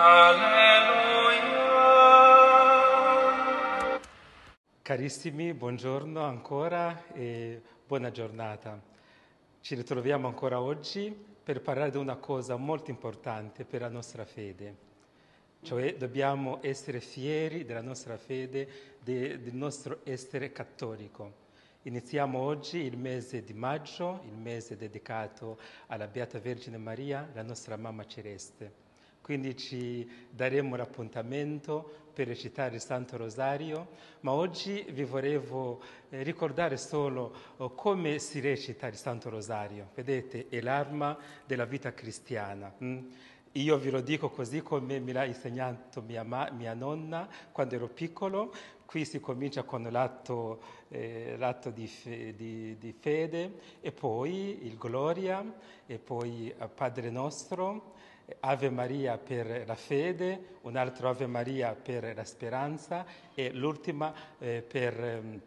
Alleluia. Carissimi, buongiorno ancora e buona giornata. Ci ritroviamo ancora oggi per parlare di una cosa molto importante per la nostra fede, cioè dobbiamo essere fieri della nostra fede, de- del nostro essere cattolico. Iniziamo oggi il mese di maggio, il mese dedicato alla Beata Vergine Maria, la nostra mamma celeste. Quindi ci daremo l'appuntamento per recitare il Santo Rosario, ma oggi vi volevo eh, ricordare solo oh, come si recita il Santo Rosario. Vedete, è l'arma della vita cristiana. mm? Io vi lo dico così come me l'ha insegnato mia, ma- mia nonna quando ero piccolo. Qui si comincia con l'atto, eh, l'atto di, fe- di- di fede e poi il Gloria e poi eh, Padre nostro, Ave Maria per la fede, un altro Ave Maria per la speranza e l'ultima eh, per ehm,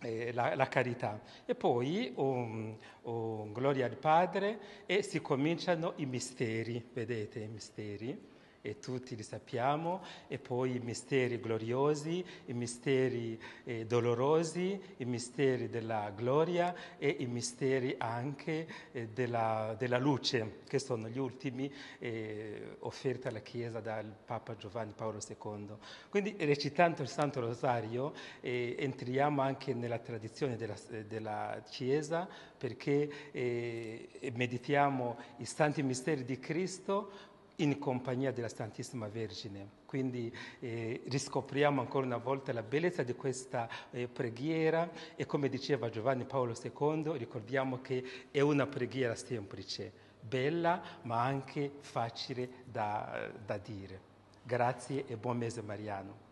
eh, la, la carità. E poi un, un Gloria al Padre e si cominciano i misteri, vedete i misteri? E tutti li sappiamo, e poi i misteri gloriosi, i misteri eh, dolorosi, i misteri della gloria e i misteri anche eh, della, della luce, che sono gli ultimi eh, offerti alla Chiesa dal Papa Giovanni Paolo II. Quindi recitando il Santo Rosario eh, entriamo anche nella tradizione della, della Chiesa perché eh, meditiamo i santi misteri di Cristo in compagnia della Santissima Vergine. Quindi eh, riscopriamo ancora una volta la bellezza di questa eh, preghiera e come diceva Giovanni Paolo II, ricordiamo che è una preghiera semplice, bella ma anche facile da, da dire. Grazie e buon mese mariano.